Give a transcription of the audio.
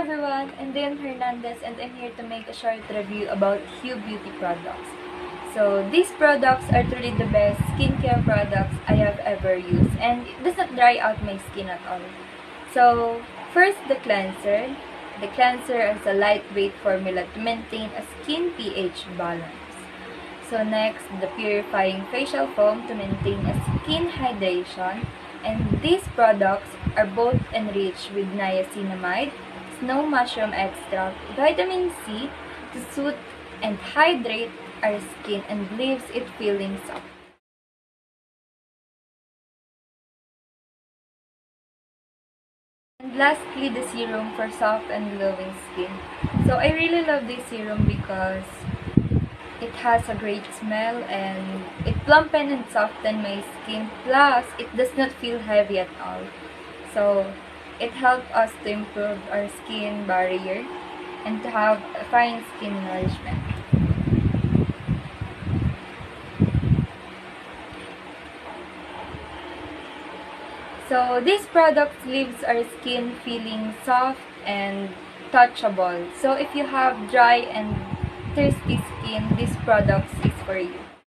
everyone, I'm Dion Hernandez and I'm here to make a short review about Y.O.U. Beauty products. So, these products are truly the best skincare products I have ever used and it does not dry out my skin at all. So, first the cleanser. The cleanser is a lightweight formula to maintain a skin pH balance. So next, the purifying facial foam to maintain a skin hydration. And these products are both enriched with niacinamide, snow mushroom extract, vitamin C to soothe and hydrate our skin and leaves it feeling soft. And lastly, the serum for soft and glowing skin. So I really love this serum because it has a great smell and it plumpen and soften my skin. Plus, it does not feel heavy at all. So it helps us to improve our skin barrier and to have a fine skin nourishment. So this product leaves our skin feeling soft and touchable. So if you have dry and thirsty skin, this product is for you.